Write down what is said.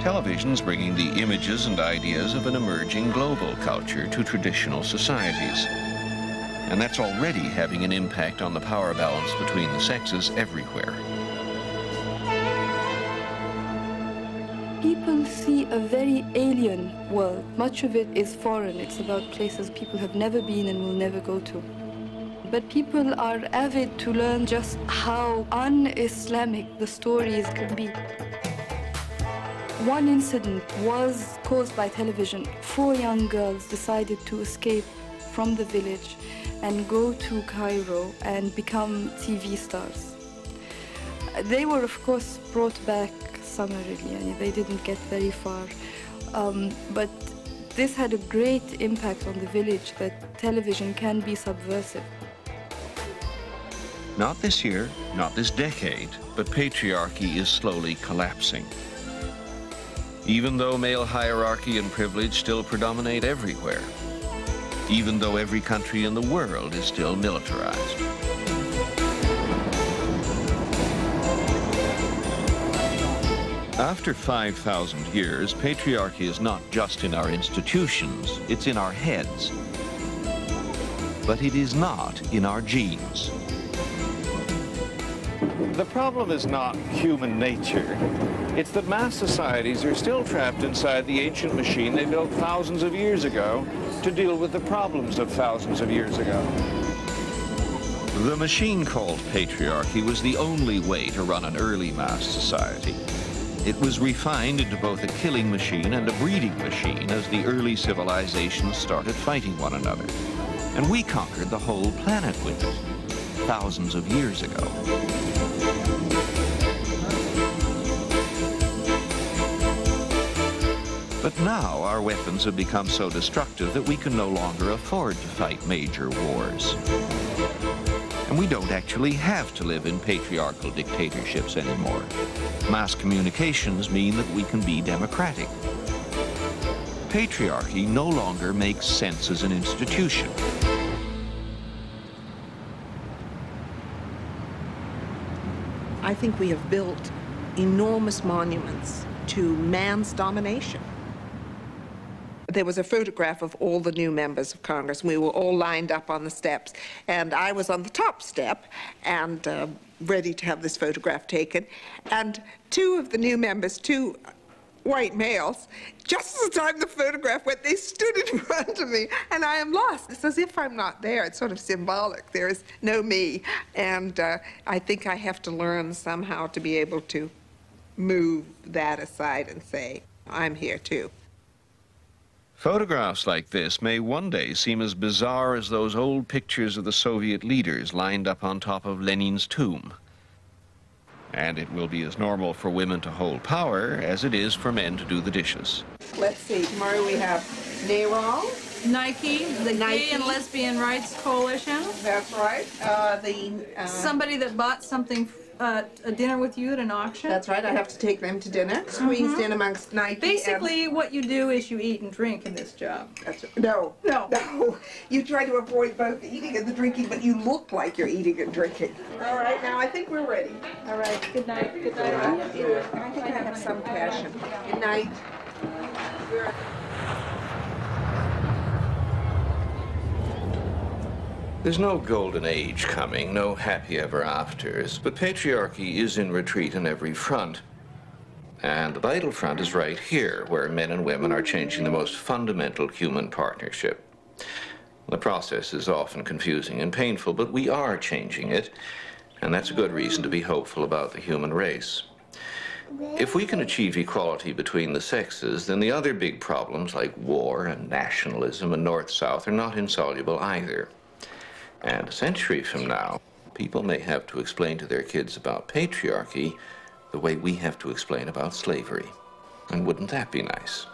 Television's bringing the images and ideas of an emerging global culture to traditional societies. And that's already having an impact on the power balance between the sexes everywhere. People see a very alien world. Much of it is foreign. It's about places people have never been and will never go to. But people are avid to learn just how un-Islamic the stories can be. One incident was caused by television. Four young girls decided to escape from the village and go to Cairo and become TV stars. They were, of course, brought back summarily, and they didn't get very far. Um, but this had a great impact on the village that television can be subversive. Not this year, not this decade, but patriarchy is slowly collapsing. Even though male hierarchy and privilege still predominate everywhere, even though every country in the world is still militarized. After 5,000 years, patriarchy is not just in our institutions, it's in our heads. But it is not in our genes. The problem is not human nature. It's that mass societies are still trapped inside the ancient machine they built thousands of years ago to deal with the problems of thousands of years ago. The machine called patriarchy was the only way to run an early mass society. It was refined into both a killing machine and a breeding machine as the early civilizations started fighting one another. And we conquered the whole planet with it, thousands of years ago. But now our weapons have become so destructive that we can no longer afford to fight major wars. And we don't actually have to live in patriarchal dictatorships anymore. Mass communications mean that we can be democratic. Patriarchy no longer makes sense as an institution. I think we have built enormous monuments to man's domination. There was a photograph of all the new members of Congress. We were all lined up on the steps, and I was on the top step and uh, ready to have this photograph taken. And two of the new members, two white males, just as the time the photograph went, they stood in front of me, and I am lost. It's as if I'm not there. It's sort of symbolic. There is no me. And uh, I think I have to learn somehow to be able to move that aside and say, I'm here too. Photographs like this may one day seem as bizarre as those old pictures of the Soviet leaders lined up on top of Lenin's tomb. And it will be as normal for women to hold power as it is for men to do the dishes. Let's see, tomorrow we have NARAL. Nike, the Nike. Gay and Lesbian Rights Coalition. That's right. Uh, the uh, Somebody that bought something, uh, a dinner with you at an auction. That's right. I have to take them to dinner, squeezed in amongst Nike. and- Basically, what you do is you eat and drink in this job. That's right. No, No. no. You try to avoid both the eating and the drinking, but you look like you're eating and drinking. All right, now I think we're ready. All right. Good night. Good night. I night. think I have some passion. Good night. There's no golden age coming, no happy ever afters, but patriarchy is in retreat on every front. And the vital front is right here, where men and women are changing the most fundamental human partnership. The process is often confusing and painful, but we are changing it, and that's a good reason to be hopeful about the human race. If we can achieve equality between the sexes, then the other big problems like war and nationalism and North-South are not insoluble either. And a century from now, people may have to explain to their kids about patriarchy the way we have to explain about slavery. And wouldn't that be nice?